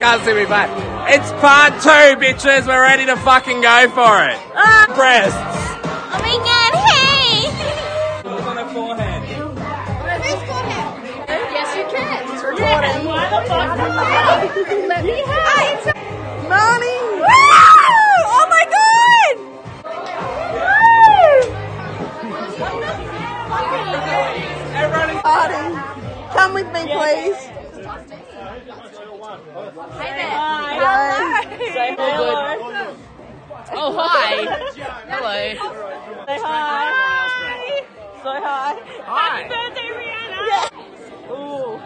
Can't see me, but it's part two, bitches. We're ready to fucking go for it. Breasts. Oh my god, hey! Look on her forehead. Yes, you can. It's recording. Why the fuck? Let me have Marnie! Oh my god! Everyone Party. Come with me, please. Hey there. Hello. Say hello. Oh, hi. Hello. Say hi. Say hi. Hi. Happy Birthday, Rihanna. Ooh.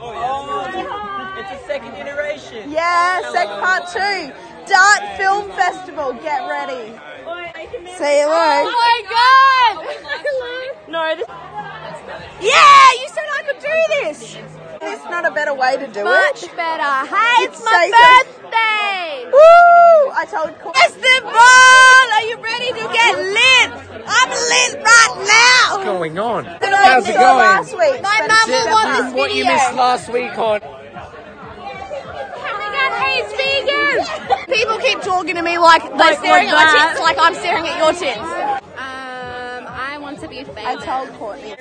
Oh, yeah. Oh, it's a second iteration. Yeah, sec part two. Dart Film Festival. Get ready. Say hello. Oh my god! Better way to do Much it. better. Hey, it's my Say so. birthday. Woo! I told Courtney. Festival! Are you ready to get lit? I'm lit right now. What's going on? How's it going? Last week. My mum it's will just- want this What you missed last week on Hey, speakers! People keep talking to me like they're staring at my tits, like I'm staring at your tits. Um, I want to be famous. I told Courtney.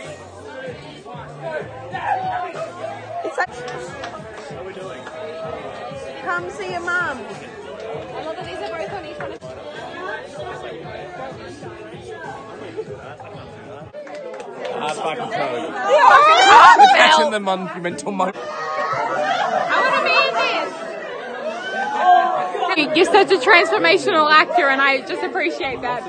It's like. Come see your mum. I love that these are both on each one. hard fucking code. Catching the monumental moment. I want to be in this. You're such a transformational actor, and I just appreciate that.